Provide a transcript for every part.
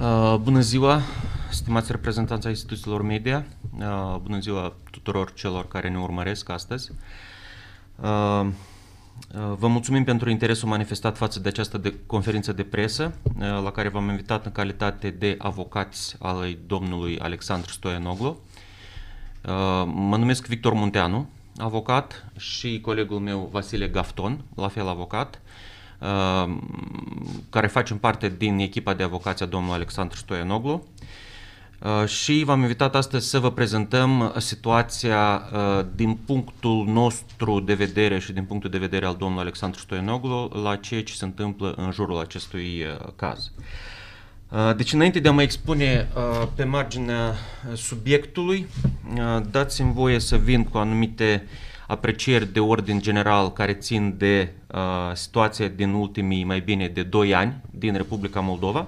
Uh, bună ziua, stimați reprezentanți ai instituțiilor media, uh, bună ziua tuturor celor care ne urmăresc astăzi. Uh, Vă mulțumim pentru interesul manifestat față de această de conferință de presă, la care v-am invitat în calitate de avocați al domnului Alexandru Stoianoglu. Mă numesc Victor Munteanu, avocat, și colegul meu Vasile Gafton, la fel avocat. Uh, care facem parte din echipa de avocați a domnului Alexandru Stoianoglu. Uh, și v-am invitat astăzi să vă prezentăm situația uh, din punctul nostru de vedere și din punctul de vedere al domnului Alexandru Stoianoglu la ceea ce se întâmplă în jurul acestui caz. Deci înainte de a mă expune pe marginea subiectului, dați-mi voie să vin cu anumite aprecieri de ordin general care țin de uh, situația din ultimii mai bine de 2 ani din Republica Moldova.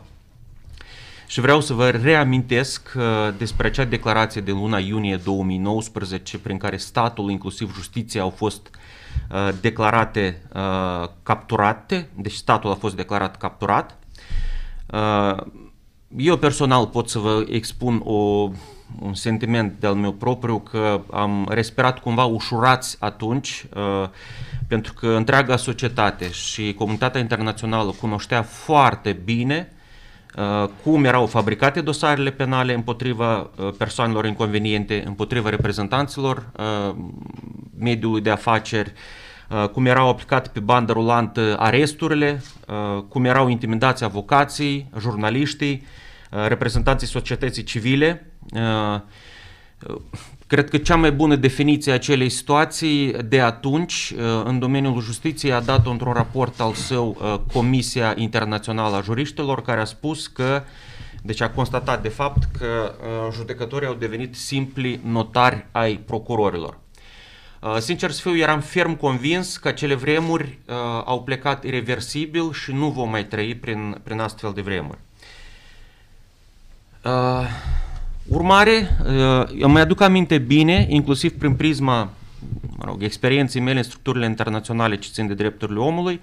Și vreau să vă reamintesc uh, despre acea declarație de luna iunie 2019 prin care statul, inclusiv justiția, au fost uh, declarate uh, capturate, deci statul a fost declarat capturat. Uh, eu personal pot să vă expun o un sentiment de-al meu propriu că am respirat cumva ușurați atunci, uh, pentru că întreaga societate și comunitatea internațională cunoștea foarte bine uh, cum erau fabricate dosarele penale împotriva uh, persoanelor inconveniente, împotriva reprezentanților mediului de afaceri, cum erau aplicate pe bandă rulantă aresturile, cum erau intimidați avocații, jurnaliștii, reprezentanții societății civile, Uh, cred că cea mai bună definiție a acelei situații de atunci uh, în domeniul justiției a dat într-un raport al său uh, Comisia Internațională a Juriștilor care a spus că deci a constatat de fapt că judecătorii au devenit simpli notari ai procurorilor. Sincer să fiu, eram ferm convins că acele vremuri au plecat irreversibil și nu vom mai trăi prin, prin astfel de vremuri. Urmare, eu uh, mai aduc aminte bine, inclusiv prin prisma mă rog, experienței mele în structurile internaționale ce țin de drepturile omului,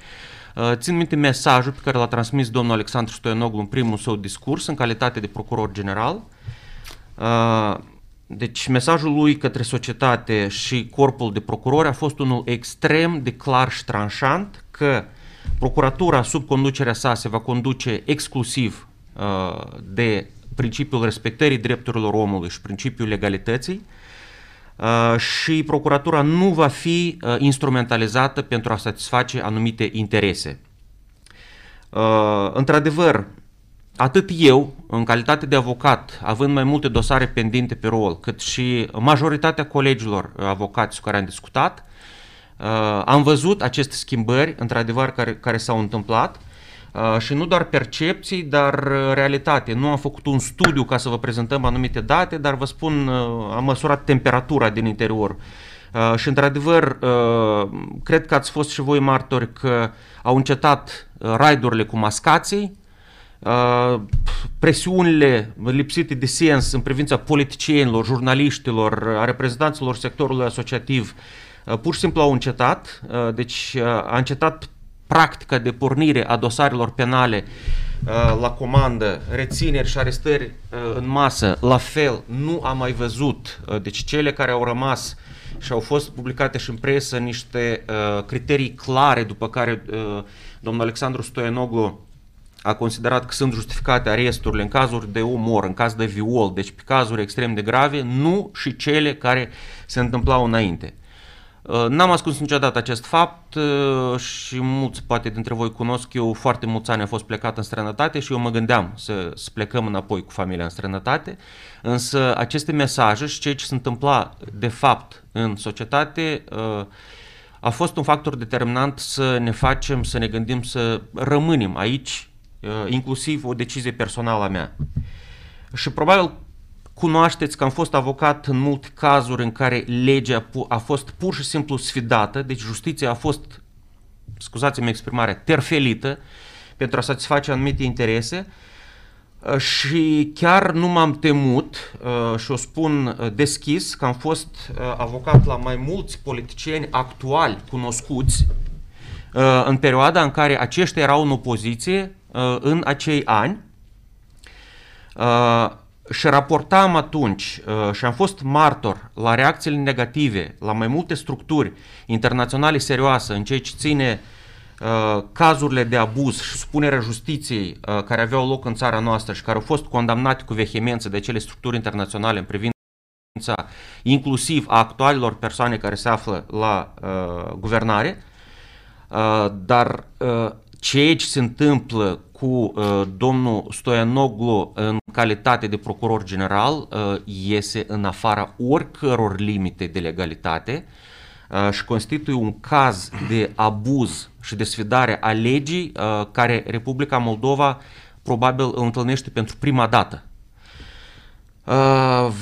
uh, țin minte mesajul pe care l-a transmis domnul Alexandru Stoianoglu în primul său discurs în calitate de procuror general. Uh, deci mesajul lui către societate și corpul de procurori a fost unul extrem de clar și tranșant că procuratura sub conducerea sa se va conduce exclusiv de principiul respectării drepturilor omului și principiul legalității uh, și procuratura nu va fi uh, instrumentalizată pentru a satisface anumite interese. Uh, într-adevăr, atât eu, în calitate de avocat, având mai multe dosare pendinte pe rol, cât și majoritatea colegilor avocați cu care am discutat, am văzut aceste schimbări, într-adevăr, care, care s-au întâmplat Uh, și nu doar percepții, dar uh, realitate. Nu am făcut un studiu ca să vă prezentăm anumite date, dar vă spun, uh, am măsurat temperatura din interior. Și într-adevăr, cred că ați fost și voi martori că au încetat raidurile cu mascații, presiunile lipsite de sens în privința politicienilor, jurnaliștilor, a reprezentanților sectorului asociativ, pur și simplu au încetat. Deci a încetat practica de pornire a dosarelor penale uh, la comandă, rețineri și arestări uh, în masă, la fel, nu am mai văzut. Uh, deci cele care au rămas și au fost publicate și în presă niște criterii clare după care domnul Alexandru Stoianoglu a considerat că sunt justificate aresturile în cazuri de omor, în caz de viol, deci pe cazuri extrem de grave, nu și cele care se întâmplau înainte. Uh, n-am ascuns niciodată acest fapt uh, și mulți poate dintre voi cunosc, eu foarte mulți ani am fost plecat în străinătate și eu mă gândeam să, să plecăm înapoi cu familia în străinătate, însă aceste mesaje și ceea ce se întâmpla de fapt în societate uh, a fost un factor determinant să ne facem, să ne gândim să rămânem aici, inclusiv o decizie personală a mea. Și probabil Cunoașteți că am fost avocat în multe cazuri în care legea a fost pur și simplu sfidată, deci justiția a fost, scuzați-mi exprimarea, terfelită pentru a satisface anumite interese. Uh, și chiar nu m-am temut uh, și o spun uh, deschis că am fost avocat la mai mulți politicieni actuali cunoscuți în perioada în care aceștia erau în opoziție în acei ani și raportam atunci și am fost martor la reacțiile negative la mai multe structuri internaționale serioase în ceea ce ține cazurile de abuz și supunerea justiției care aveau loc în țara noastră și care au fost condamnate cu vehemență de cele structuri internaționale în privința inclusiv a actualilor persoane care se află la uh, guvernare, uh, dar uh, ceea ce se întâmplă cu uh, domnul Stoianoglu în calitate de procuror general uh, iese în afara oricăror limite de legalitate uh, și constituie un caz de abuz și de sfidare a legii uh, care Republica Moldova probabil îl întâlnește pentru prima dată. Uh,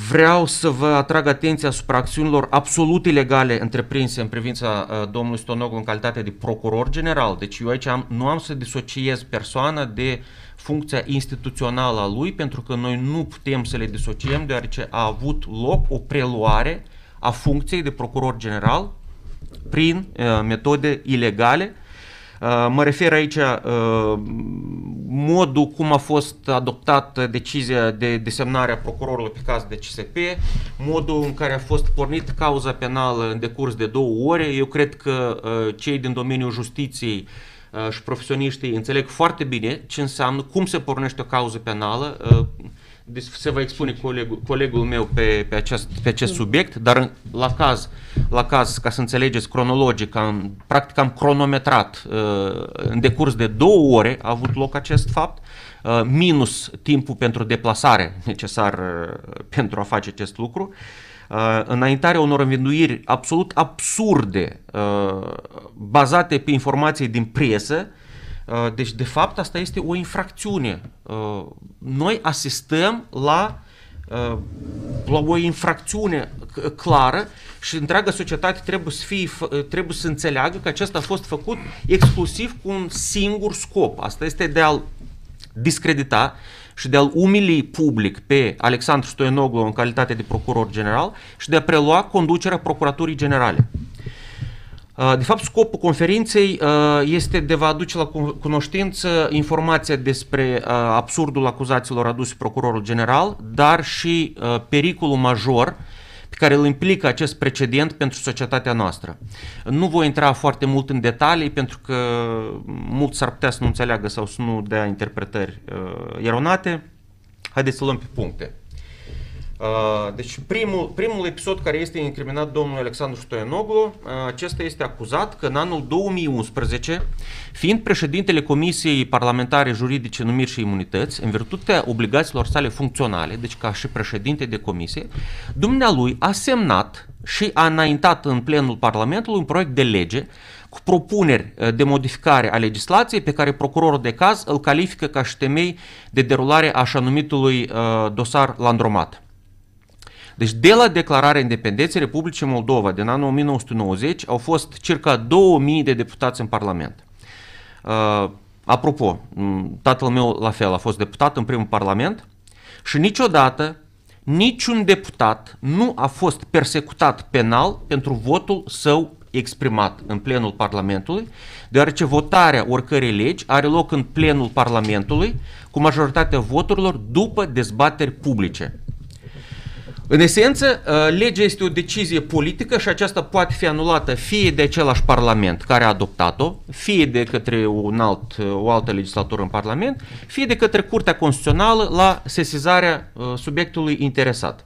vreau să vă atrag atenția asupra acțiunilor absolut ilegale întreprinse în privința uh, domnului Stonoglu în calitate de procuror general. Deci eu aici am, nu am să disociez persoana de funcția instituțională a lui, pentru că noi nu putem să le disociem, deoarece a avut loc o preluare a funcției de procuror general prin uh, metode ilegale Uh, mă refer aici uh, modul cum a fost adoptată decizia de desemnare a procurorului pe caz de CSP, modul în care a fost pornit cauza penală în decurs de două ore. Eu cred că uh, cei din domeniul justiției și profesioniștii înțeleg foarte bine ce înseamnă, cum se pornește o cauză penală, deci se va expune colegul, colegul meu pe, pe, acest, pe acest subiect, dar la caz, la caz, ca să înțelegeți cronologic, am, practic am cronometrat uh, în decurs de două ore a avut loc acest fapt, uh, minus timpul pentru deplasare necesar uh, pentru a face acest lucru. Înaintarea unor învinduiri absolut absurde, bazate pe informații din presă, Uh, deci, de fapt, asta este o infracțiune. Uh, noi asistăm la, uh, la o infracțiune clară și întreaga societate trebuie să, fie, trebuie să înțeleagă că acesta a fost făcut exclusiv cu un singur scop. Asta este de a-l discredita și de a-l umili public pe Alexandru Stoianoglu în calitate de procuror general și de a prelua conducerea Procuraturii Generale. Uh, de fapt, scopul conferinței uh, este de a aduce la cunoștință informația despre uh, absurdul acuzațiilor aduse procurorul general, dar și pericolul major pe care îl implică acest precedent pentru societatea noastră. Nu voi intra foarte mult în detalii pentru că mulți s-ar putea să nu înțeleagă sau să nu dea interpretări eronate. Haideți să luăm pe puncte. Uh, deci primul, primul episod care este incriminat domnul Alexandru Stoianoglu, uh, acesta este acuzat că în anul 2011, fiind președintele Comisiei Parlamentare Juridice Numiri și Imunități, în virtutea obligațiilor sale funcționale, deci ca și președinte de comisie, dumnealui a semnat și a înaintat în plenul Parlamentului un proiect de lege cu propuneri uh, de modificare a legislației pe care procurorul de caz îl califică ca și temei de derulare a așa numitului dosar Landromat. Deci de la declararea independenței Republicii Moldova din anul 1990 au fost circa 2000 de deputați în Parlament. Uh, apropo, tatăl meu la fel a fost deputat în primul Parlament și niciodată niciun deputat nu a fost persecutat penal pentru votul său exprimat în plenul Parlamentului, deoarece votarea oricărei legi are loc în plenul Parlamentului cu majoritatea voturilor după dezbateri publice. În esență, uh, legea este o decizie politică și aceasta poate fi anulată fie de același Parlament care a adoptat-o, fie de către un alt, uh, o altă legislatură în Parlament, fie de către Curtea Constituțională la sesizarea uh, subiectului interesat.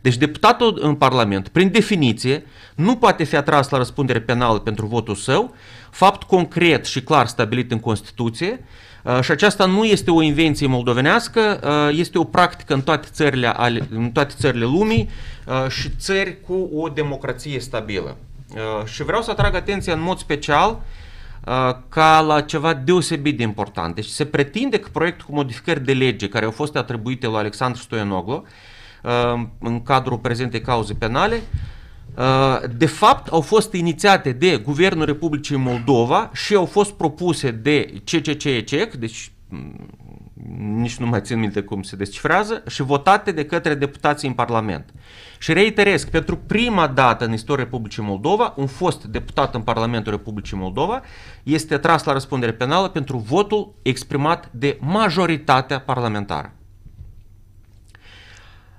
Deci deputatul în Parlament, prin definiție, nu poate fi atras la răspundere penală pentru votul său, fapt concret și clar stabilit în Constituție, Uh, și aceasta nu este o invenție moldovenească, uh, este o practică în toate țările, în toate țările lumii uh, și țări cu o democrație stabilă. Și vreau să atrag atenția în mod special ca la ceva deosebit de important. Deci se pretinde că proiectul cu modificări de lege care au fost atribuite lui Alexandru Stoianoglu în cadrul prezentei cauze penale Uh, de fapt au fost inițiate de Guvernul Republicii Moldova și au fost propuse de CCCECEC, deci mm, nici nu mai țin minte cum se descifrează, și votate de către deputații în Parlament. Și reiterez, pentru prima dată în istoria Republicii Moldova, un fost deputat în Parlamentul Republicii Moldova este tras la răspundere penală pentru votul exprimat de majoritatea parlamentară.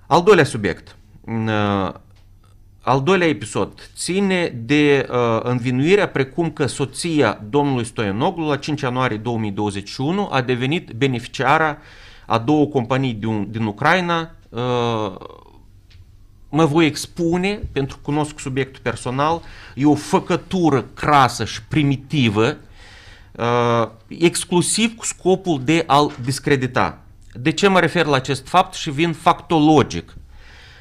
Al doilea subiect. Uh, al doilea episod ține de uh, învinuirea precum că soția domnului Stoianoglu la 5 ianuarie 2021 a devenit beneficiara a două companii din, din Ucraina. Uh, mă voi expune, pentru că cunosc subiectul personal, e o făcătură crasă și primitivă, uh, exclusiv cu scopul de a-l discredita. De ce mă refer la acest fapt și vin factologic?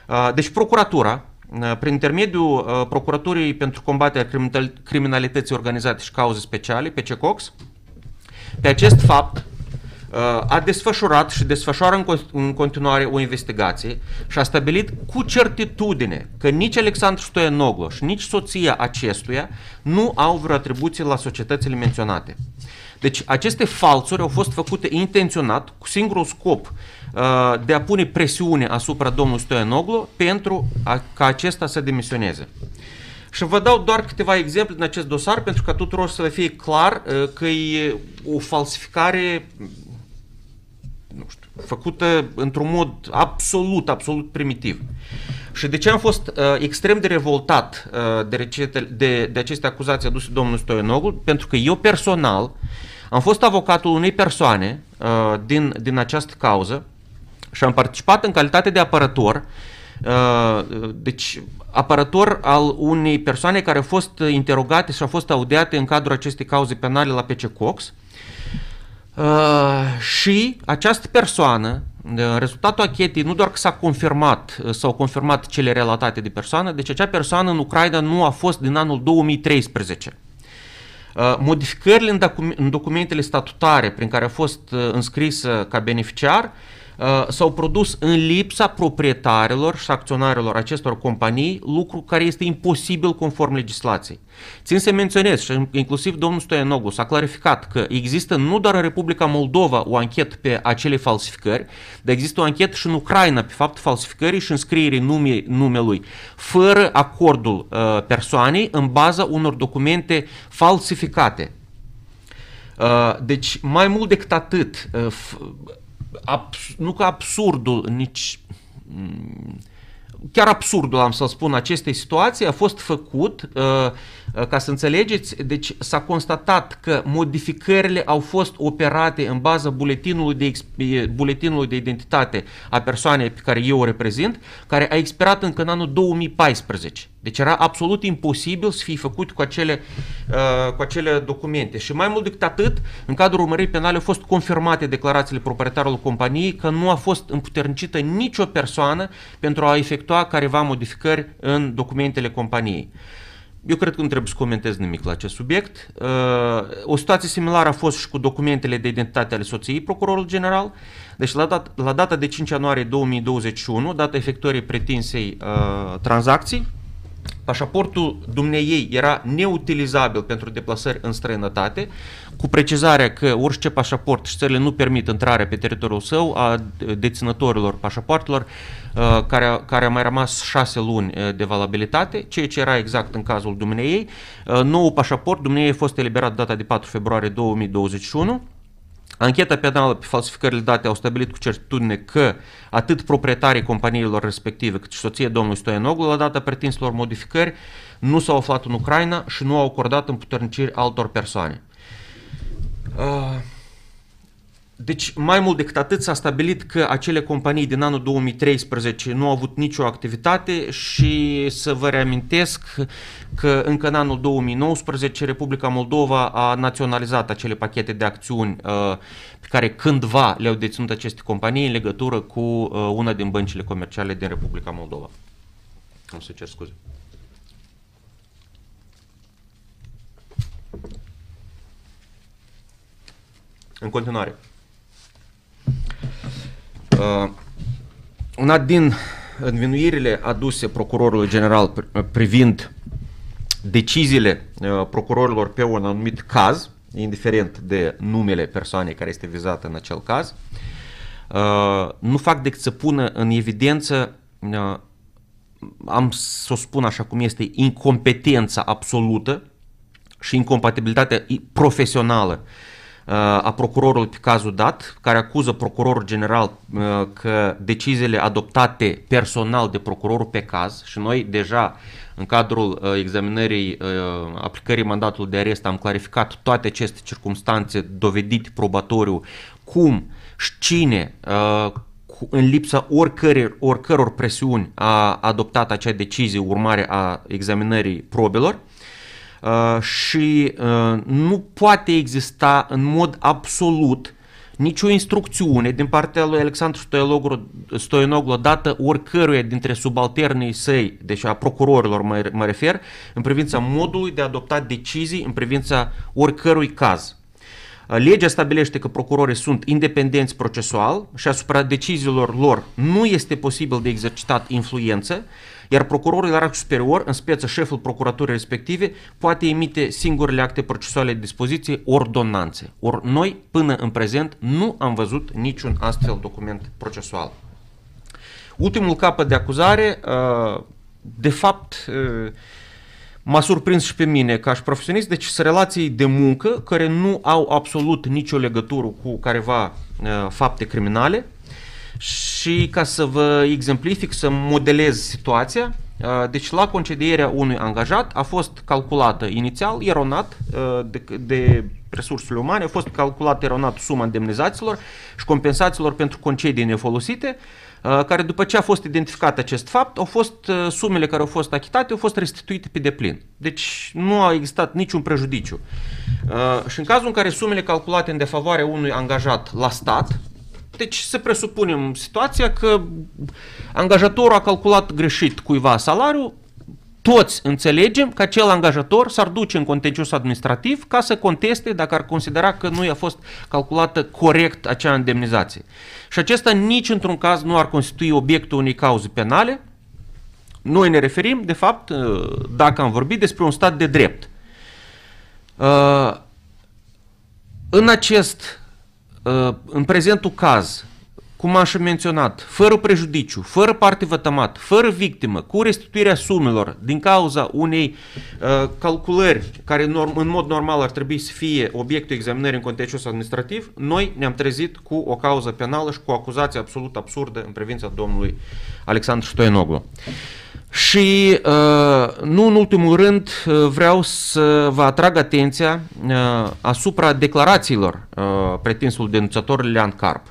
Uh, deci procuratura, uh, prin intermediul uh, Procuraturii pentru combaterea criminalității organizate și cauze speciale, PCCOX, pe acest fapt a desfășurat și desfășoară în continuare o investigație și a stabilit cu certitudine că nici Alexandru Stoianoglu și nici soția acestuia nu au vreo atribuție la societățile menționate. Deci aceste falsuri au fost făcute intenționat cu singurul scop uh, de a pune presiune asupra domnului Stoianoglu pentru a, ca acesta să demisioneze. Și vă dau doar câteva exemple din acest dosar pentru ca tuturor să le fie clar uh, că e o falsificare nu știu, făcută într-un mod absolut, absolut primitiv. Și de ce am fost uh, extrem de revoltat uh, de, recete, de, de aceste acuzații aduse domnului Stoianoglu? Pentru că eu personal am fost avocatul unei persoane uh, din, din această cauză și am participat în calitate de apărător Uh, deci apărător al unei persoane care au fost interogate și au fost audiate în cadrul acestei cauze penale la PC Cox. Uh, și această persoană, uh, rezultatul achetei nu doar că s-a confirmat, uh, s-au confirmat cele relatate de persoană, deci acea persoană în Ucraina nu a fost din anul 2013. Modificările în, documentele statutare prin care a fost înscrisă ca beneficiar Uh, s-au produs în lipsa proprietarilor și acționarilor acestor companii, lucru care este imposibil conform legislației. Țin să menționez și inclusiv domnul Stoianoglu s-a clarificat că există nu doar în Republica Moldova o anchetă pe acele falsificări, dar există o anchetă și în Ucraina pe faptul falsificării și înscrierii nume, numelui, fără acordul uh, persoanei în baza unor documente falsificate. Uh, deci, mai mult decât atât, uh, abs- nu că absurdul, nici mm, chiar absurdul, am să spun, acestei situații a fost făcut, uh, uh, ca să înțelegeți, deci s-a constatat că modificările au fost operate în baza buletinului de, buletinului de identitate a persoanei pe care eu o reprezint, care a expirat încă în anul 2014. Deci era absolut imposibil să fie făcut cu acele, uh, cu acele documente. Și mai mult decât atât, în cadrul urmării penale au fost confirmate declarațiile proprietarului companiei că nu a fost împuternicită nicio persoană pentru a efectua careva modificări în documentele companiei. Eu cred că nu trebuie să comentez nimic la acest subiect. Uh, o situație similară a fost și cu documentele de identitate ale soției procurorului general. Deci la, dat, la data de 5 ianuarie 2021, data efectuării pretinsei uh, tranzacții, Pașaportul dumneiei era neutilizabil pentru deplasări în străinătate, cu precizarea că orice pașaport și țările nu permit intrarea pe teritoriul său a deținătorilor pașaportelor uh, care, care a mai rămas șase luni uh, de valabilitate, ceea ce era exact în cazul dumneiei. Uh, nou pașaport, dumneiei a fost eliberat data de 4 februarie 2021, Ancheta penală pe falsificările date au stabilit cu certitudine că atât proprietarii companiilor respective cât și soția domnului Stoianoglu la data pretinselor modificări nu s-au aflat în Ucraina și nu au acordat împuterniciri altor persoane. Uh, deci, mai mult decât atât, s-a stabilit că acele companii din anul 2013 nu au avut nicio activitate și să vă reamintesc că încă în anul 2019 Republica Moldova a naționalizat acele pachete de acțiuni uh, pe care cândva le-au deținut aceste companii în legătură cu uh, una din băncile comerciale din Republica Moldova. Am să cer scuze. În continuare. Uh, una din învinuirile aduse procurorului general privind deciziile uh, procurorilor pe un anumit caz, indiferent de numele persoanei care este vizată în acel caz, uh, nu fac decât să pună în evidență, uh, am să o spun așa cum este, incompetența absolută și incompatibilitatea profesională a procurorului pe cazul dat, care acuză procurorul general că deciziile adoptate personal de procurorul pe caz și noi deja în cadrul examinării aplicării mandatului de arest am clarificat toate aceste circunstanțe dovedite probatoriu, cum și cine în lipsa oricăror, oricăror presiuni a adoptat acea decizie urmare a examinării probelor uh, și uh, nu poate exista în mod absolut nicio instrucțiune din partea lui Alexandru Stoianoglu dată oricăruia dintre subalternii săi, deci a procurorilor mă, mă refer, în privința modului de a adopta decizii în privința oricărui caz. Legea stabilește că procurorii sunt independenți procesual și asupra deciziilor lor nu este posibil de exercitat influență, iar procurorul la rang superior, în speță șeful procuraturii respective, poate emite singurele acte procesuale de dispoziție, ordonanțe. Ori noi, până în prezent, nu am văzut niciun astfel document procesual. Ultimul capăt de acuzare, de fapt, m-a surprins și pe mine ca și profesionist, deci sunt relații de muncă care nu au absolut nicio legătură cu careva uh, fapte criminale și ca să vă exemplific, să modelez situația, uh, deci la concedierea unui angajat a fost calculată inițial, eronat uh, de, de resursele umane, a fost calculată eronat suma indemnizațiilor și compensațiilor pentru concedii nefolosite, Uh, care după ce a fost identificat acest fapt, au fost uh, sumele care au fost achitate, au fost restituite pe deplin. Deci nu a existat niciun prejudiciu. Uh, și în cazul în care sumele calculate în defavoarea unui angajat la stat, deci să presupunem situația că angajatorul a calculat greșit cuiva salariul, toți înțelegem că acel angajator s-ar duce în contencios administrativ ca să conteste dacă ar considera că nu i-a fost calculată corect acea indemnizație. Și acesta nici într-un caz nu ar constitui obiectul unei cauze penale. Noi ne referim, de fapt, dacă am vorbit despre un stat de drept. În acest, în prezentul caz, cum am și menționat, fără prejudiciu, fără parte vătămat, fără victimă, cu restituirea sumelor din cauza unei uh, calculări care norm, în mod normal ar trebui să fie obiectul examinării în contextul administrativ, noi ne-am trezit cu o cauză penală și cu o acuzație absolut absurdă în privința domnului Alexandru Stoianoglu. Și uh, nu în ultimul rând uh, vreau să vă atrag atenția uh, asupra declarațiilor uh, pretinsului denunțător Lean Carp.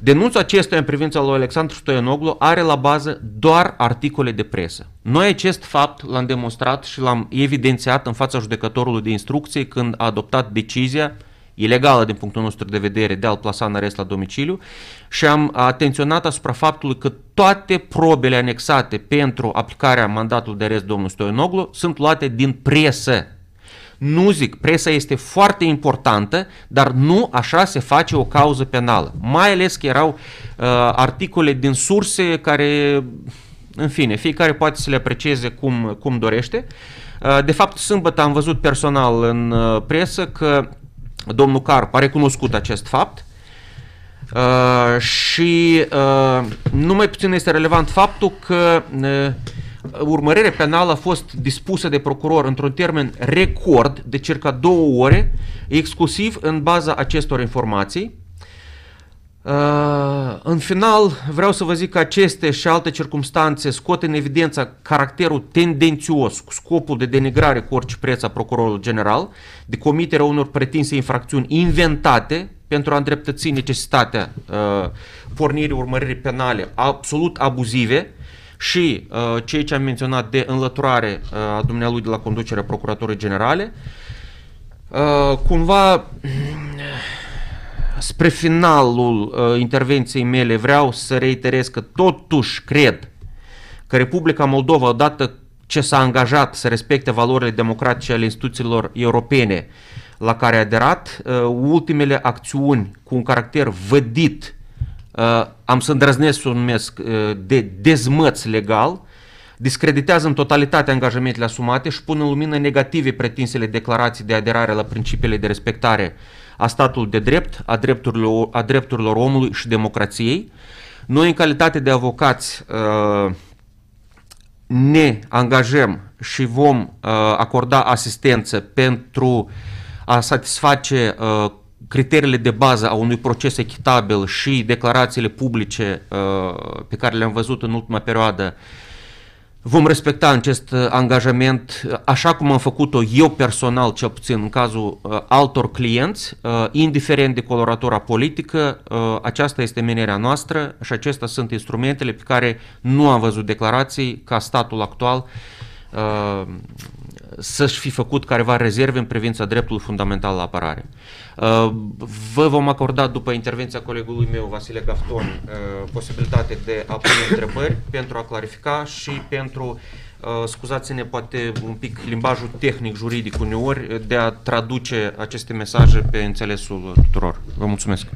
Denunțul acesta în privința lui Alexandru Stoianoglu are la bază doar articole de presă. Noi acest fapt l-am demonstrat și l-am evidențiat în fața judecătorului de instrucție când a adoptat decizia ilegală din punctul nostru de vedere de a-l plasa în arest la domiciliu și am atenționat asupra faptului că toate probele anexate pentru aplicarea mandatului de arest domnului Stoianoglu sunt luate din presă. Nu zic, presa este foarte importantă, dar nu așa se face o cauză penală. Mai ales că erau uh, articole din surse care, în fine, fiecare poate să le aprecieze cum, cum dorește. Uh, de fapt, sâmbătă am văzut personal în uh, presă că domnul Carp a recunoscut acest fapt uh, și uh, nu mai puțin este relevant faptul că uh, urmărirea penală a fost dispusă de procuror într-un termen record de circa două ore, exclusiv în baza acestor informații. Uh, în final, vreau să vă zic că aceste și alte circumstanțe scot în evidență caracterul tendențios cu scopul de denigrare cu orice preț a procurorului general, de comiterea unor pretinse infracțiuni inventate pentru a îndreptăți necesitatea uh, pornirii urmăririi penale absolut abuzive, și uh, ceea ce am menționat de înlăturare uh, a dumnealui de la conducerea Procuratorii Generale, uh, cumva spre finalul uh, intervenției mele vreau să reiterez că totuși cred că Republica Moldova, odată ce s-a angajat să respecte valorile democratice ale instituțiilor europene la care a aderat, uh, ultimele acțiuni cu un caracter vădit Uh, am să îndrăznesc să o numesc uh, de dezmăț legal, discreditează în totalitate angajamentele asumate și pun în lumină negative pretinsele declarații de aderare la principiile de respectare a statului de drept, a drepturilor, a drepturilor omului și democrației. Noi, în calitate de avocați, uh, ne angajăm și vom acorda asistență pentru a satisface criteriile de bază a unui proces echitabil și declarațiile publice uh, pe care le-am văzut în ultima perioadă Vom respecta acest uh, angajament uh, așa cum am făcut-o eu personal, cel puțin în cazul uh, altor clienți, uh, indiferent de coloratura politică, uh, aceasta este menirea noastră și acestea sunt instrumentele pe care nu am văzut declarații ca statul actual uh, să-și fi făcut careva rezerve în privința dreptului fundamental la apărare. Uh, vă vom acorda, după intervenția colegului meu, Vasile Gafton, uh, posibilitate de a pune întrebări pentru a clarifica și pentru Uh, scuzați-ne poate un pic limbajul tehnic, juridic uneori, de a traduce aceste mesaje pe înțelesul tuturor. Vă mulțumesc.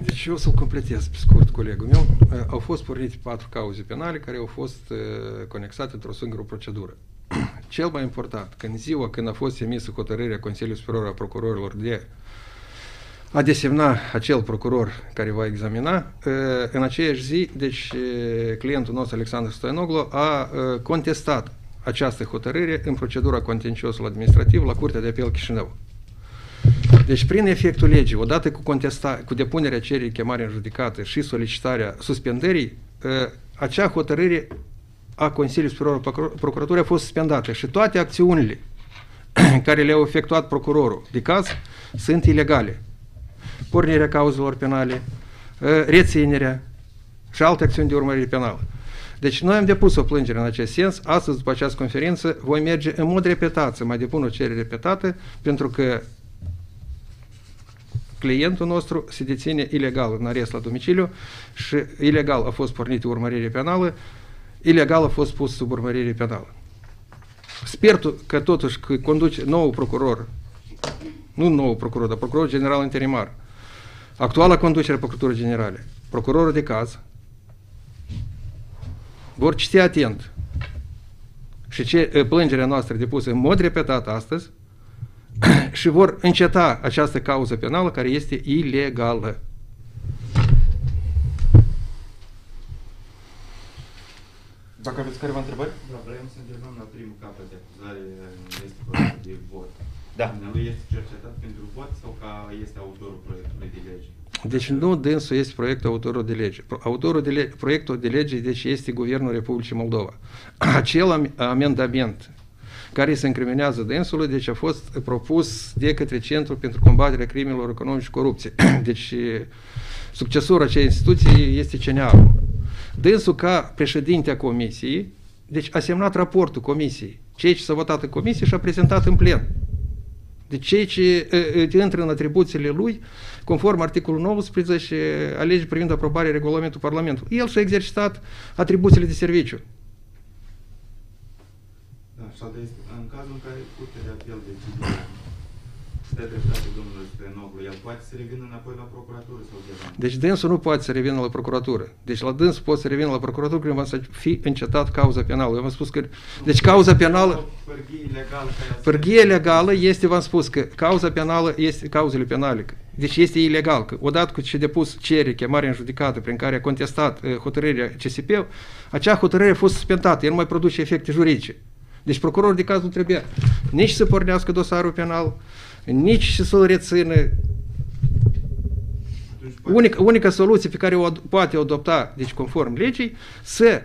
Deci eu să-l completez pe scurt colegul meu. Uh, au fost pornite patru cauze penale care au fost uh, conexate într-o singură procedură. Cel mai important, că în ziua când a fost emisă hotărârea Consiliului Superior a Procurorilor de a desemna acel procuror care va examina, în aceeași zi, deci clientul nostru, Alexandru Stoianoglu, a contestat această hotărâre în procedura contenciosul administrativ la Curtea de Apel Chișinău. Deci, prin efectul legii, odată cu, contesta, cu depunerea cererii chemare în judecată și solicitarea suspendării, acea hotărâre a Consiliului Superior Procuraturii a fost suspendată și toate acțiunile care le-au efectuat procurorul de caz sunt ilegale. Pornirea cauzelor penale, ă, reținerea și alte acțiuni de urmărire penală. Deci noi am depus o plângere în acest sens. Astăzi, după această conferință, voi merge în mod repetat să mai depun o cerere repetată, pentru că clientul nostru se deține ilegal în arest la domiciliu și ilegal a fost pornită urmărire penală ilegal a fost pus sub urmărire penală. Sper că totuși că conduce nou procuror, nu nou procuror, dar procuror general interimar, actuala conducere a Procuraturii Generale, procurorul de caz, vor citi atent și ce plângerea noastră depusă în mod repetat astăzi și vor înceta această cauză penală care este ilegală. Dacă aveți careva întrebări? Da, vrem să întrebăm la primul capăt de acuzare, este proiect de vot. Da. Dumnealui este cercetat pentru vot sau ca este autorul proiectului de lege? Deci nu dânsul este proiectul autorul de lege. Autorul de lege, proiectul de lege deci este Guvernul Republicii Moldova. Acel amendament care se incriminează dânsului, deci a fost propus de către Centrul pentru combaterea crimelor economice și corupție. Deci succesorul acestei instituții este CNA. Dânsul ca președinte a comisiei, deci a semnat raportul comisiei, ceea ce s-a votat în comisie și a prezentat în plen. Deci ceea ce uh, intră în atribuțiile lui, conform articolul 19 a legii privind aprobarea regulamentului Parlamentului. El și-a exercitat atribuțiile de serviciu. Da, și în cazul în care Curtea de Apel decide de dreptate domnului Stoianoglu, el poate să revină înapoi la procuratură sau ceva? Deci dânsul nu poate să revină la procuratură. Deci la dâns poate să revină la procuratură când va să fi încetat cauza penală. Eu v-am spus că... Deci cauza penală... Pârghie legală este, v-am spus că cauza penală este cauzele penale. Deci este ilegal. Că odată cu ce depus cere chemare în judecată prin care a contestat uh, hotărârea CSP, acea hotărâre a fost suspendată. El nu mai produce efecte juridice. Deci procurorul de caz nu trebuia nici să pornească dosarul penal, nici să-l rețină. Unica, unica soluție pe care o poate adopta, deci conform legii, să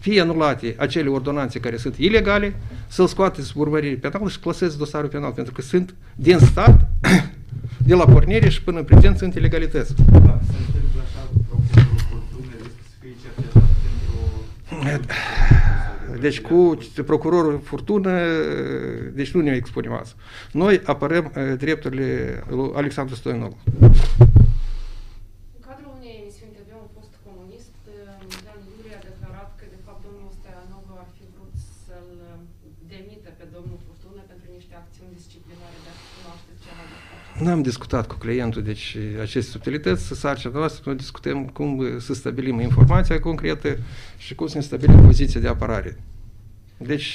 fie anulate acele ordonanțe care sunt ilegale, să-l scoate sub urmărire penală și claseze dosarul penal, pentru că sunt din stat, de la pornire și până în prezent sunt ilegalități. Dacă se întâmplă așa, procurorul Fortune riscă să fie cercetat pentru... Deci cu procurorul Furtună, deci nu ne expunem asta. Noi apărăm uh, drepturile lui Alexandru Stoianoglu. În cadrul unei emisiuni TV, un post comunist, Dan Iurie a declarat că, de fapt, domnul Stoianoglu ar fi vrut să-l demite pe domnul Furtună pentru niște acțiuni disciplinare, dar cunoașteți ceva de N-am discutat cu clientul, deci aceste subtilități, să sarcina noastră, noi discutăm cum să stabilim informația concretă și cum să ne stabilim poziția de apărare. Deci,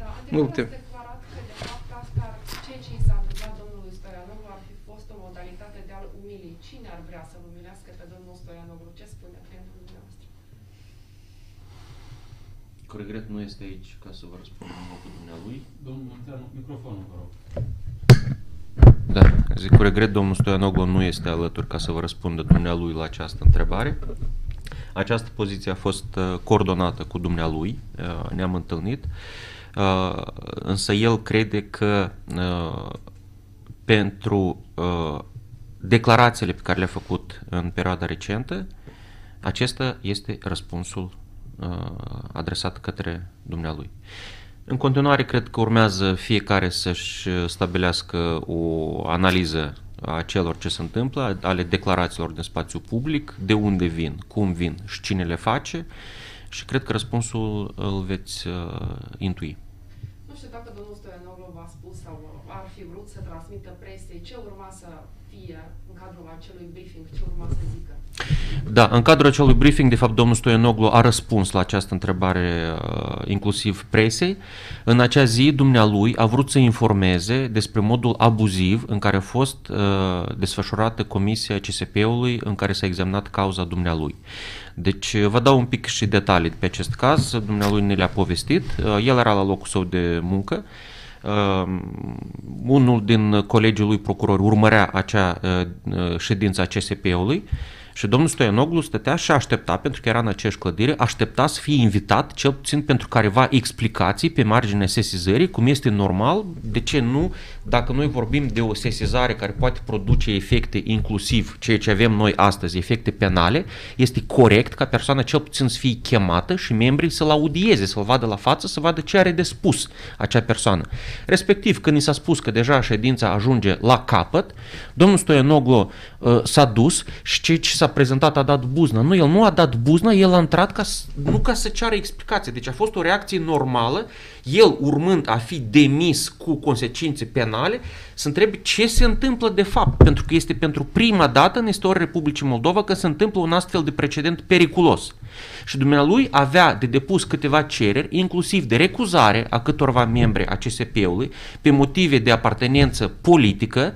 da, nu putem. declarat că, de fapt, asta, ceea ce i s-a întâmplat domnului Stoianoglu ar fi fost o modalitate de a-l umili. Cine ar vrea să-l umilească pe domnul Stoianoglu? Ce spune clientul dumneavoastră? Cu regret nu este aici ca să vă răspund în locul dumnealui. Domnul Munteanu, microfonul, vă rog. Zic cu regret, domnul Stoianoglu nu este alături ca să vă răspundă dumnealui la această întrebare. Această poziție a fost uh, coordonată cu dumnealui, uh, ne-am întâlnit, uh, însă el crede că pentru declarațiile pe care le-a făcut în perioada recentă, acesta este răspunsul adresat către dumnealui. În continuare, cred că urmează fiecare să-și stabilească o analiză a celor ce se întâmplă, ale declarațiilor din spațiu public, de unde vin, cum vin și cine le face și cred că răspunsul îl veți uh, intui. Nu știu dacă domnul Stoianoglu v-a spus sau ar fi vrut să transmită presei ce urma să fie în cadrul acelui briefing, ce urma să zică. Da, în cadrul acelui briefing, de fapt, domnul Stoianoglu a răspuns la această întrebare uh, inclusiv presei. În acea zi, dumnealui a vrut să informeze despre modul abuziv în care a fost uh, desfășurată comisia CSP-ului în care s-a examinat cauza dumnealui. Deci uh, vă dau un pic și detalii pe acest caz, dumnealui ne le-a povestit, uh, el era la locul său de muncă, Uh, unul din colegii lui procurori urmărea acea uh, ședință a CSP-ului și domnul Stoianoglu stătea și aștepta, pentru că era în aceeași clădire, aștepta să fie invitat, cel puțin pentru careva explicații pe marginea sesizării, cum este normal, de ce nu, dacă noi vorbim de o sesizare care poate produce efecte inclusiv ceea ce avem noi astăzi, efecte penale, este corect ca persoana cel puțin să fie chemată și membrii să-l audieze, să-l vadă la față, să vadă ce are de spus acea persoană. Respectiv, când i s-a spus că deja ședința ajunge la capăt, domnul Stoianoglu uh, s-a dus și ce, ce s-a s-a prezentat a dat buzna. Nu, el nu a dat buzna, el a intrat ca, nu ca să ceară explicație. Deci a fost o reacție normală, el urmând a fi demis cu consecințe penale, să întrebe ce se întâmplă de fapt, pentru că este pentru prima dată în istoria Republicii Moldova că se întâmplă un astfel de precedent periculos. Și dumnealui avea de depus câteva cereri, inclusiv de recuzare a câtorva membri a CSP-ului, pe motive de apartenență politică,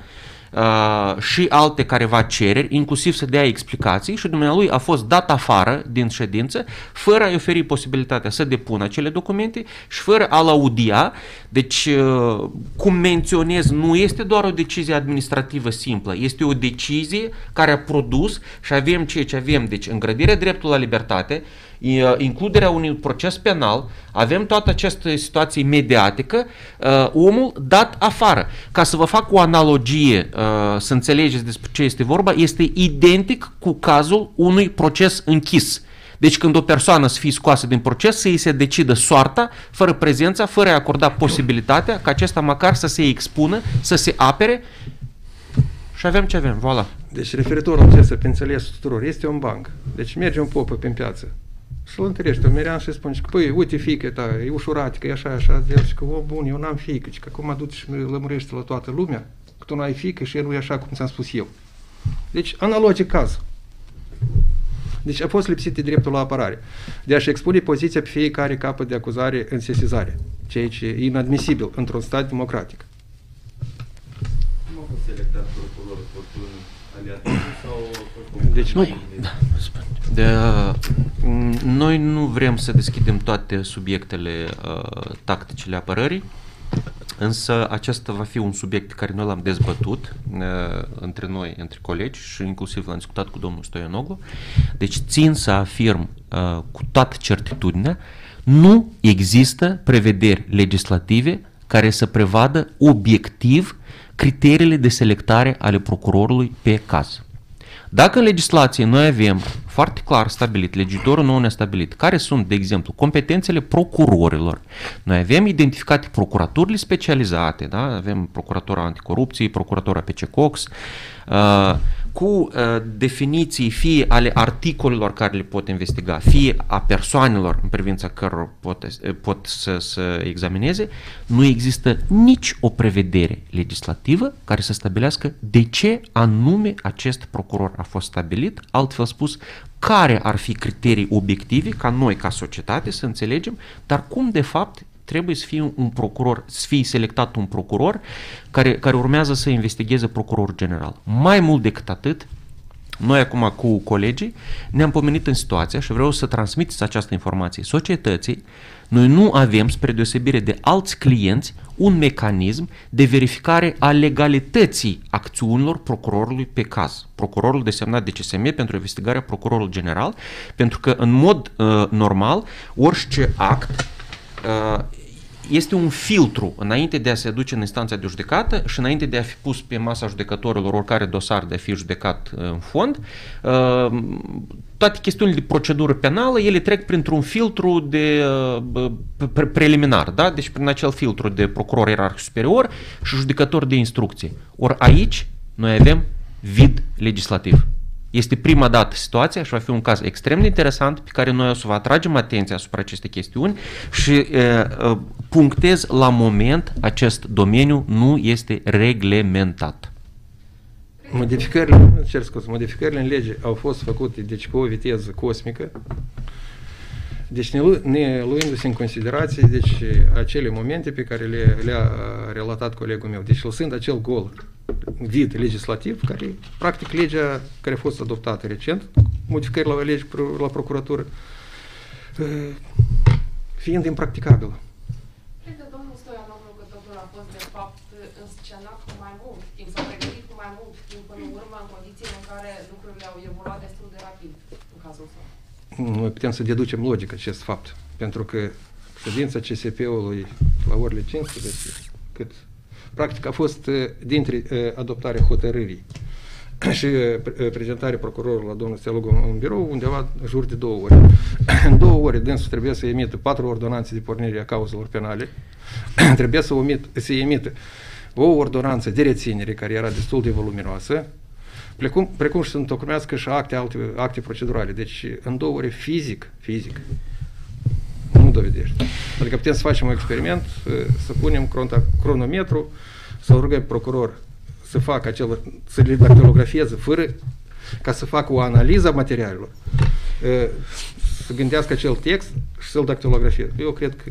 uh, și alte careva cereri, inclusiv să dea explicații și dumnealui a fost dat afară din ședință fără a-i oferi posibilitatea să depună acele documente și fără a-l audia. Deci, uh, cum menționez, nu este doar o decizie administrativă simplă, este o decizie care a produs și avem ceea ce avem, deci îngrădirea dreptului la libertate, includerea unui proces penal, avem toată această situație mediatică, uh, omul dat afară. Ca să vă fac o analogie, uh, să înțelegeți despre ce este vorba, este identic cu cazul unui proces închis. Deci când o persoană să fie scoasă din proces, să îi se decidă soarta, fără prezența, fără a acorda posibilitatea ca acesta măcar să se expună, să se apere și avem ce avem, voilà. Deci referitor la ce să înțeles tuturor, este un banc. Deci merge un popă pe piață, și-l întâlnește un merean și spune că, păi, uite, fiică ta, e ușuratică, e așa, așa, el și că, o, bun, eu n-am fiică, și că acum duci și lămurește la toată lumea, că tu n-ai fiică și el nu e așa cum ți-am spus eu. Deci, analogic caz. Deci a fost lipsit de dreptul la apărare, de a-și expune poziția pe fiecare capăt de acuzare în sesizare, ceea ce e inadmisibil într-un stat democratic. Cum a fost selectat procurorul? Fost sau... Deci nu, de, noi nu vrem să deschidem toate subiectele uh, tacticile apărării, însă acesta va fi un subiect care noi l-am dezbătut uh, între noi, între colegi și inclusiv l-am discutat cu domnul Stoianoglu. Deci țin să afirm uh, cu toată certitudinea, nu există prevederi legislative care să prevadă obiectiv criteriile de selectare ale procurorului pe caz. Dacă în legislație noi avem foarte clar stabilit, legiuitorul nou ne-a stabilit, care sunt, de exemplu, competențele procurorilor. Noi avem identificate procuraturile specializate, da? avem procuratura anticorupției, procuratura PC Cox, uh, cu uh, definiții fie ale articolelor care le pot investiga, fie a persoanelor în privința cărora pot, pot să, să examineze, nu există nici o prevedere legislativă care să stabilească de ce anume acest procuror a fost stabilit, altfel spus, care ar fi criterii obiective ca noi, ca societate, să înțelegem, dar cum de fapt trebuie să fie un procuror, să fie selectat un procuror care, care urmează să investigheze procurorul general. Mai mult decât atât, Noi acum cu colegii ne-am pomenit în situația și vreau să transmiteți această informație societății. Noi nu avem, spre deosebire de alți clienți, un mecanism de verificare a legalității acțiunilor procurorului pe caz. Procurorul desemnat de CSM pentru investigarea procurorul general, pentru că în mod uh, normal orice act uh, este un filtru înainte de a se duce în instanța de judecată și înainte de a fi pus pe masa judecătorilor oricare dosar de a fi judecat uh, în fond, uh, toate chestiunile de procedură penală, ele trec printr-un filtru de uh, pre preliminar, da? deci prin acel filtru de procuror ierarhic superior și judecător de instrucție. Ori aici noi avem vid legislativ. Este prima dată situația și va fi un caz extrem de interesant pe care noi o să vă atragem atenția asupra acestei chestiuni și e, punctez la moment acest domeniu nu este reglementat. Modificările, cer scuze, modificările în lege au fost făcute deci cu o viteză cosmică, deci ne, ne luându-se în considerație deci, acele momente pe care le, le-a relatat colegul meu. Deci lăsând acel gol vid legislativ, care practic legea care a fost adoptată recent, modificări la lege la procuratură, fiind impracticabilă. Cred că domnul Stoianoglu că totul a fost de fapt înscenat cu mai mult timp, s-a pregătit cu mai mult timp în urmă, în condițiile în care lucrurile au evoluat destul de rapid în cazul său. Noi putem să deducem logic acest fapt, pentru că ședința CSP-ului la orele 15, cât practic a fost dintre adoptarea hotărârii și prezentarea procurorului la domnul Stelugu în birou undeva jur de două ore. În două ore dânsul trebuie să emită patru ordonanțe de pornire a cauzelor penale, trebuie să, omit, să emită o ordonanță de reținere care era destul de voluminoasă, precum, precum și să întocmească și acte, alte, acte procedurale. Deci în două ore fizic, fizic, nu dovedește. Adică putem să facem un experiment, să punem cronometru, să rugăm procuror să facă acel, să le dactilografieze fără ca să facă o analiză a materialelor, să gândească acel text și să-l dactilografieze. Eu cred că...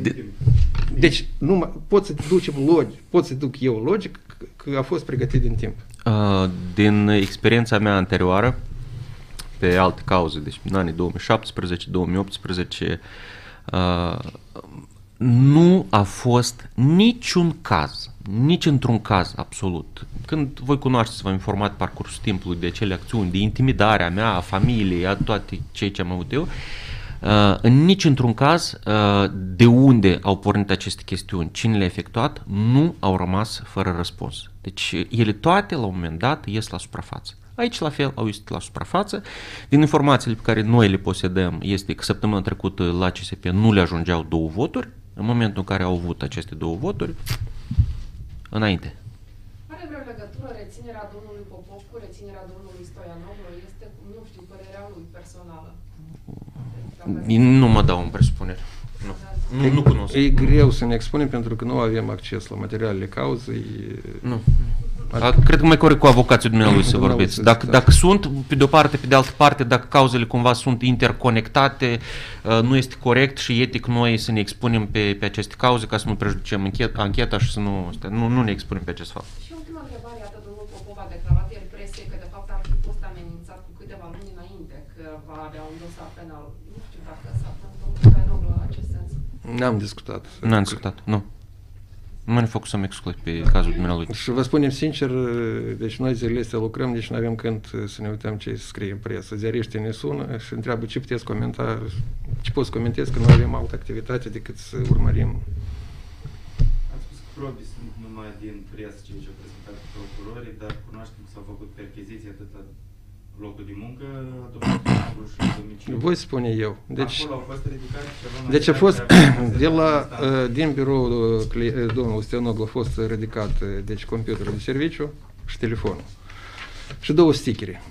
De, deci, nu, pot să ducem logic, pot să duc eu logic că a fost pregătit din timp. Din experiența mea anterioară, pe alte cauze, deci în anii 2017-2018, nu a fost niciun caz, nici într-un caz absolut. Când voi cunoașteți, v-am informat parcursul timpului de acele acțiuni, de intimidarea mea, a familiei, a toate cei ce am avut eu, uh, în nici într-un caz uh, de unde au pornit aceste chestiuni, cine le-a efectuat, nu au rămas fără răspuns. Deci ele toate, la un moment dat, ies la suprafață. Aici, la fel, au ieșit la suprafață. Din informațiile pe care noi le posedăm, este că săptămâna trecută la CSP nu le ajungeau două voturi, în momentul în care au avut aceste două voturi, înainte. Are vreo legătură reținerea domnului Popov cu reținerea domnului Stoianoglu? Este, nu știu, părerea lui personală. Nu mă dau în presupunere. Nu. Nu, nu cunosc. E greu să ne expunem pentru că nu avem acces la materialele cauzei. Nu. A, cred că mai corect cu avocații dumneavoastră să vorbiți. Dacă, dacă sunt, pe de o parte, pe de altă parte, dacă cauzele cumva sunt interconectate, nu este corect și etic noi să ne expunem pe, pe aceste cauze ca să nu prejudicem ancheta și să nu, nu, nu ne expunem pe acest fapt. Și ultima întrebare, iată, domnul Popov a declarat ieri presiei că de fapt ar fi fost amenințat cu câteva luni înainte că va avea un dosar penal. Nu știu dacă s-a întâmplat în acest sens. N-am discutat. N-am discutat, nu. Nu ne focusăm exclusiv pe cazul dumneavoastră. Și vă spunem sincer, deci noi zilele astea lucrăm, deci nu avem când să ne uităm ce scrie în presă. Ziariștii ne sună și întreabă ce puteți comenta, ce poți comentez, că noi avem altă activitate decât să urmărim. Ați spus că probii sunt numai din presă ceea ce au prezentat procurorii, dar cunoaștem că s-au făcut percheziții atât la locul de muncă a domnului și domiciliu. Voi spune eu. Deci, Acolo au fost ridicate ceva deci a fost, de la, uh, din biroul uh, domnului Steanoglu a fost ridicat uh, deci computerul de serviciu și telefonul. Și două stickere.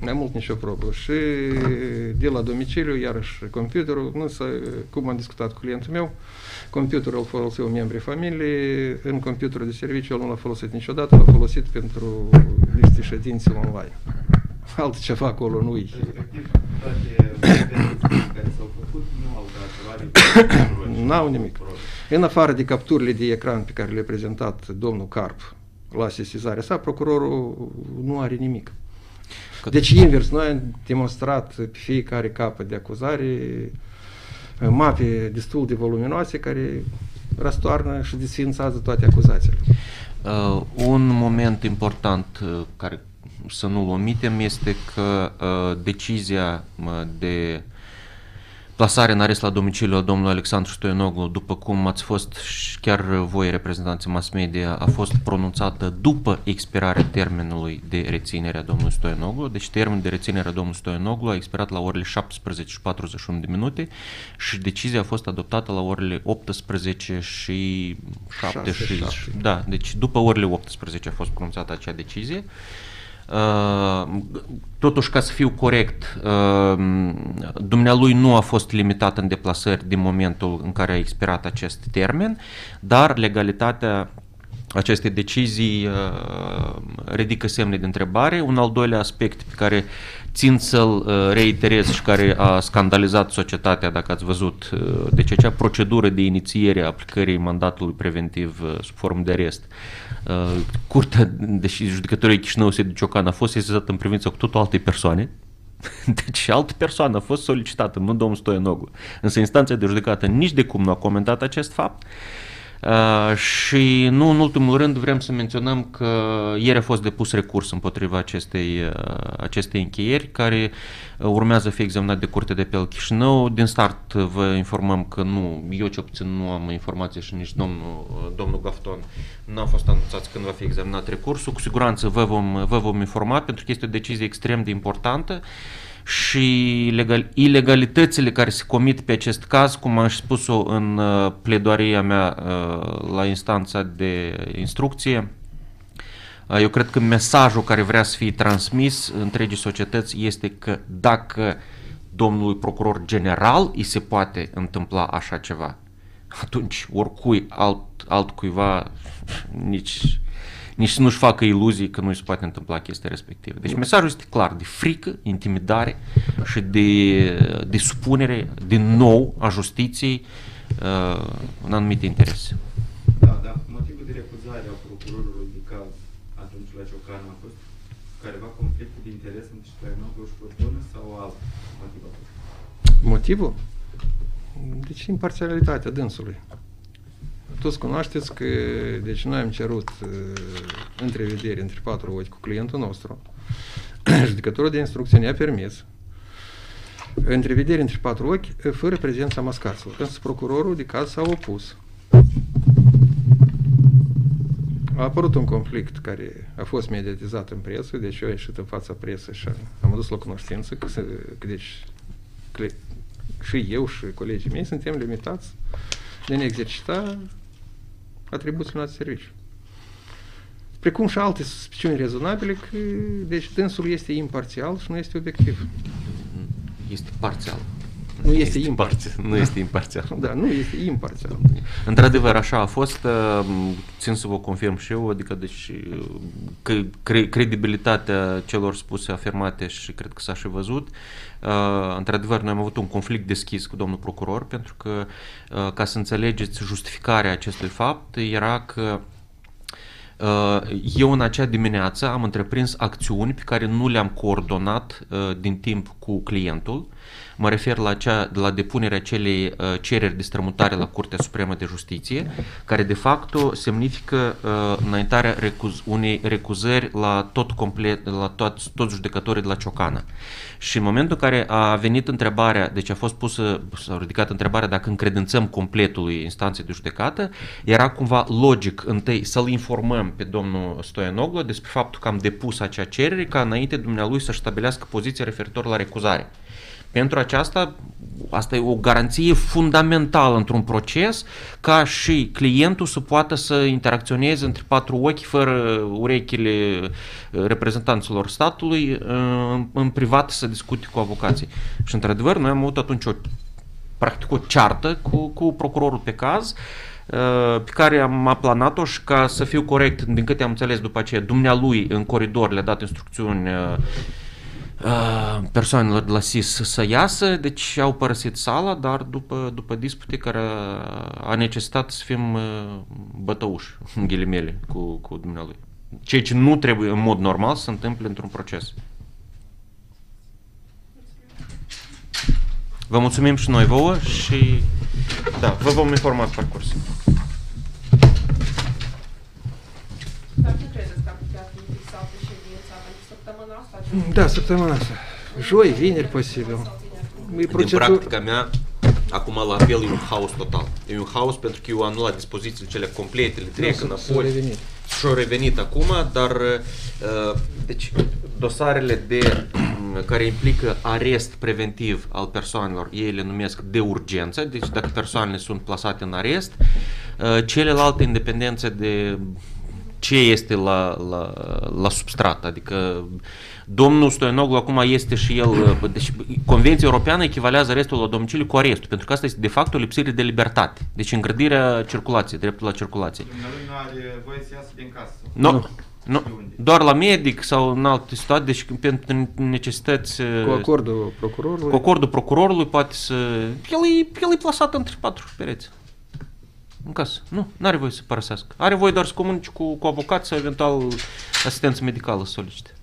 Mai mult nicio probă. Și de la domiciliu, iarăși computerul, nu să, cum am discutat cu clientul meu, computerul îl foloseau membrii familiei, în computerul de serviciu el nu l-a folosit niciodată, l-a folosit pentru niște ședințe online. Altceva acolo nu-i. Respectiv, toate care s-au făcut nu au dat N-au nimic. În afară de capturile de ecran pe care le-a prezentat domnul Carp, la sesizarea sa, procurorul nu are nimic. Deci invers, noi am demonstrat pe fiecare capăt de acuzare mape destul de voluminoase care răstoarnă și desfințează toate acuzațiile. Uh, un moment important uh, care să nu-l omitem este că uh, decizia uh, de plasare în arest la domiciliu a domnului Alexandru Stoianoglu, după cum ați fost și chiar voi reprezentanții mass media, a fost pronunțată după expirarea termenului de reținere a domnului Stoianoglu. Deci termenul de reținere a domnului Stoianoglu a expirat la orele 17 și 41 de minute și decizia a fost adoptată la orele 18 și 7 6, și... 7. Da, deci după orele 18 a fost pronunțată acea decizie. Uh, totuși, ca să fiu corect, uh, dumnealui nu a fost limitat în deplasări din momentul în care a expirat acest termen, dar legalitatea acestei decizii uh, ridică semne de întrebare. Un al doilea aspect pe care țin să-l reiterez și care a scandalizat societatea, dacă ați văzut, deci acea procedură de inițiere a aplicării mandatului preventiv sub formă de arest. Curtea, deși judecătorii Chișinău se Ciocan a fost sesizată în privința cu totul altei persoane, deci altă persoană a fost solicitată, nu domnul Stoianoglu. Însă instanța de judecată nici de cum nu a comentat acest fapt. Uh, și nu în ultimul rând vrem să menționăm că ieri a fost depus recurs împotriva acestei, uh, acestei încheieri care urmează să fie examinat de Curtea de Apel Chișinău. Din start vă informăm că nu, eu ce puțin nu am informație și nici domnul, domnul Gafton nu a fost anunțat când va fi examinat recursul. Cu siguranță vă vom, vă vom informa pentru că este o decizie extrem de importantă și legal, ilegalitățile care se comit pe acest caz, cum am spus-o în uh, pledoaria mea uh, la instanța de instrucție, uh, eu cred că mesajul care vrea să fie transmis întregii societăți este că dacă domnului procuror general îi se poate întâmpla așa ceva, atunci oricui alt, altcuiva nici nici să nu-și facă iluzii că nu îi se poate întâmpla chestia respectivă. Deci mesajul este clar, de frică, intimidare și de, de supunere din nou a justiției uh, în anumite interese. Da, dar motivul de recuzare a procurorului de caz atunci la Ciocan a fost careva conflict de interes între Stoianoglu și Fortună sau alt motiv a fost? Motivul? Deci imparțialitatea dânsului toți cunoașteți că deci noi am cerut uh, întrevedere între patru ochi cu clientul nostru. Judecătorul de instrucție ne-a permis întrevedere între patru ochi uh, fără prezența mascaților. Însă procurorul de caz s-a opus. A apărut un conflict care a fost mediatizat în presă, deci eu am ieșit în fața presă și am adus la cunoștință că, că deci, și eu și colegii mei suntem limitați de ne exercita atribuțiile noastre serviciu. Precum și alte suspiciuni rezonabile că deci dânsul este imparțial și nu este obiectiv. Este parțial. Nu este, este imparțial. Nu este imparțial. Da, nu este imparțial. Într-adevăr, așa a fost. Uh, țin să vă confirm și eu, adică deci, că credibilitatea celor spuse, afirmate și cred că s-a și văzut. Uh, într-adevăr, noi am avut un conflict deschis cu domnul procuror, pentru că, uh, ca să înțelegeți justificarea acestui fapt, era că eu în acea dimineață am întreprins acțiuni pe care nu le-am coordonat din timp cu clientul Mă refer la, cea, la depunerea acelei uh, cereri de strămutare la Curtea Supremă de Justiție, care de facto semnifică uh, înaintarea recuz, unei recuzări la tot complet, la toți, toți judecătorii de la Ciocana. Și în momentul în care a venit întrebarea, deci a fost pusă, s-a ridicat întrebarea dacă încredințăm completului instanței de judecată, era cumva logic întâi să-l informăm pe domnul Stoianoglu despre faptul că am depus acea cerere ca înainte dumnealui să-și stabilească poziția referitor la recuzare. Pentru aceasta, asta e o garanție fundamentală într-un proces ca și clientul să poată să interacționeze între patru ochi fără urechile reprezentanților statului în, în privat să discute cu avocații. Și într-adevăr, noi am avut atunci o practic o ceartă cu, cu procurorul pe caz pe care am aplanat-o și ca să fiu corect, din câte am înțeles după aceea, dumnealui în coridor le-a dat instrucțiuni Uh, persoanelor de la SIS să iasă, deci au părăsit sala, dar după, după dispute care a necesitat să fim uh, bătăuși, în ghilimele, cu, cu dumnealui. ceea ce nu trebuie în mod normal să se întâmple într-un proces. Vă mulțumim și noi vouă și da, vă vom informa pe parcurs. Dar ce credeți că ar putea fi fixată ședința pentru săptămâna asta? Da, săptămâna asta. Joi, vineri, posibil. E Din procedură... practica mea, acum la apel e un haos total. E un haos pentru că eu am anulat dispozițiile cele complete, le trec Nu, s-a înapoi. revenit. Și-au revenit acum, dar uh, deci dosarele de care implică arest preventiv al persoanelor, ei le numesc de urgență, deci dacă persoanele sunt plasate în arest, uh, celelalte independențe de ce este la, la, la substrat, adică domnul Stoianoglu acum este și el, uh, deci Convenția Europeană echivalează arestul la domiciliu cu arestul, pentru că asta este de fapt o lipsire de libertate, deci îngrădirea circulației, dreptul la circulație. Dumnealui nu are voie să iasă din casă. Nu, Nu. Nu. Doar la medic sau în alte situații, deci pentru necesități... Cu acordul procurorului. cu acordul procurorului poate să... El e, el e plasat între patru pereți. În casă. Nu, nu are voie să părăsească. Are voie doar să comunice cu, cu avocat sau eventual asistență medicală să solicite.